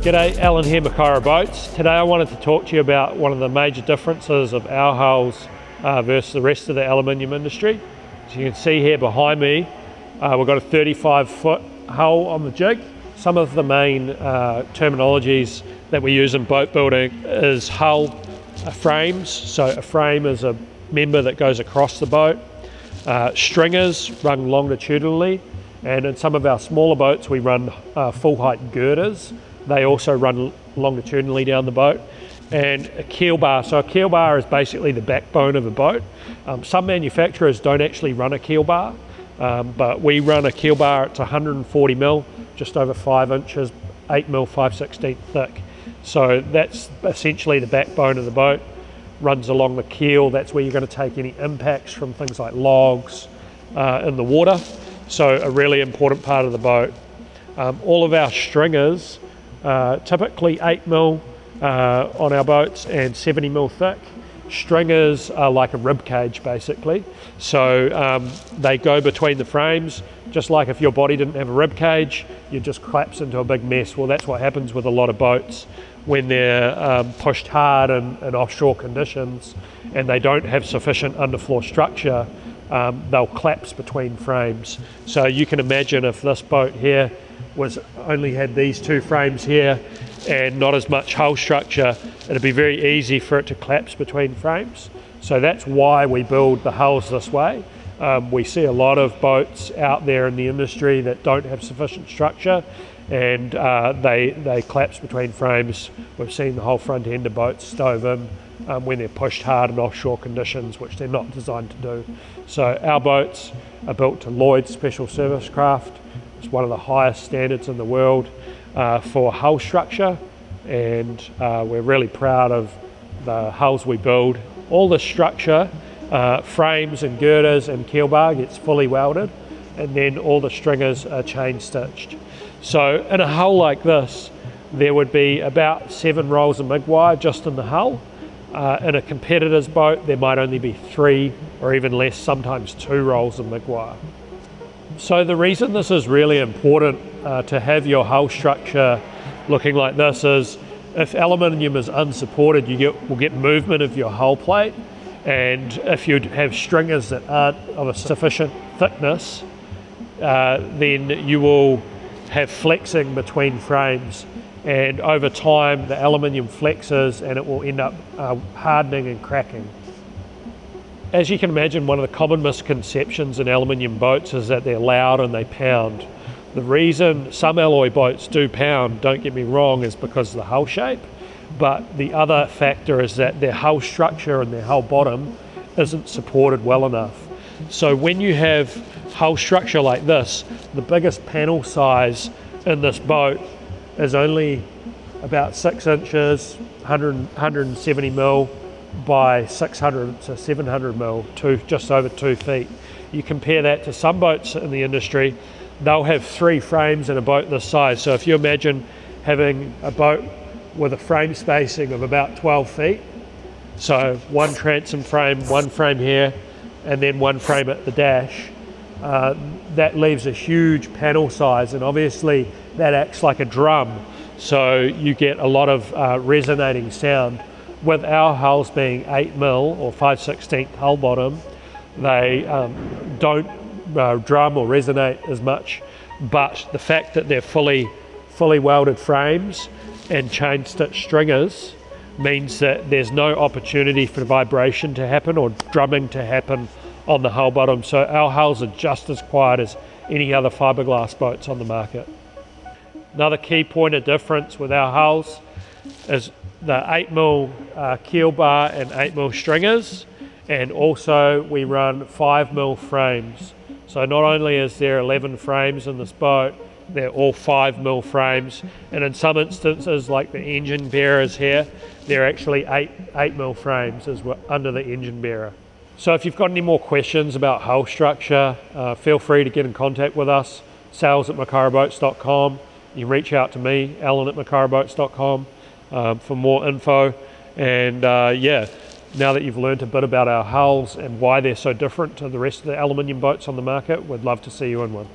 G'day, Allan here, Makaira Boats. Today I wanted to talk to you about one of the major differences of our hulls uh, versus the rest of the aluminium industry. As you can see here behind me, uh, we've got a 35 foot hull on the jig. Some of the main uh, terminologies that we use in boat building is hull uh, frames. So a frame is a member that goes across the boat. Uh, stringers run longitudinally and in some of our smaller boats we run uh, full height girders they also run longitudinally down the boat. And a keel bar. So a keel bar is basically the backbone of a boat. Um, some manufacturers don't actually run a keel bar, um, but we run a keel bar. It's 140 mil, just over five inches, eight mil, 5 16 thick. So that's essentially the backbone of the boat. Runs along the keel. That's where you're going to take any impacts from things like logs uh, in the water. So a really important part of the boat. Um, all of our stringers uh, typically 8 mil uh, on our boats and 70 mil thick. Stringers are like a rib cage basically, so um, they go between the frames. Just like if your body didn't have a rib cage, you just collapse into a big mess. Well, that's what happens with a lot of boats when they're um, pushed hard in, in, offshore conditions and they don't have sufficient underfloor structure. Um, they'll collapse between frames. So you can imagine if this boat here was only had these two frames here and not as much hull structure, it'd be very easy for it to collapse between frames. So that's why we build the hulls this way. Um, we see a lot of boats out there in the industry that don't have sufficient structure and uh, they, they collapse between frames. We've seen the whole front end of boats stove in um, when they're pushed hard in offshore conditions, which they're not designed to do. So our boats are built to Lloyd's Special Service Craft. It's one of the highest standards in the world uh, for hull structure, and uh, we're really proud of the hulls we build. All the structure, uh, frames and girders and keel bar gets fully welded, and then all the stringers are chain stitched. So in a hull like this, there would be about seven rolls of MIG wire just in the hull. Uh, in a competitor's boat, there might only be three or even less, sometimes two rolls of MIG wire. So the reason this is really important uh, to have your hull structure looking like this is if aluminium is unsupported, you get, will get movement of your hull plate. And if you have stringers that aren't of a sufficient thickness, uh, then you will have flexing between frames. And over time, the aluminium flexes and it will end up uh, hardening and cracking. As you can imagine, one of the common misconceptions in aluminium boats is that they're loud and they pound. The reason some alloy boats do pound, don't get me wrong, is because of the hull shape. But the other factor is that their hull structure and their hull bottom isn't supported well enough. So when you have hull structure like this, the biggest panel size in this boat is only about six inches, 100, 170 mil, by 600 to 700 mil, to just over two feet. You compare that to some boats in the industry, they'll have three frames in a boat this size. So if you imagine having a boat with a frame spacing of about 12 feet, so one transom frame, one frame here, and then one frame at the dash, uh, that leaves a huge panel size, and obviously that acts like a drum. So you get a lot of uh, resonating sound with our hulls being 8 mil or 5 16th hull bottom, they um, don't uh, drum or resonate as much. But the fact that they're fully, fully welded frames and chain stitch stringers means that there's no opportunity for vibration to happen or drumming to happen on the hull bottom. So our hulls are just as quiet as any other fiberglass boats on the market. Another key point of difference with our hulls is the 8 mil uh, keel bar and 8 mil stringers. And also we run 5 mil frames. So not only is there 11 frames in this boat they're all 5 mil frames. And in some instances like the engine bearers here they're actually 8 8 mil frames as well, under the engine bearer. So if you've got any more questions about hull structure uh, feel free to get in contact with us sales at makairaboats.com you can reach out to me allan at makairaboats.com um, for more info. And uh, yeah, now that you've learned a bit about our hulls and why they're so different to the rest of the aluminium boats on the market, we'd love to see you in one.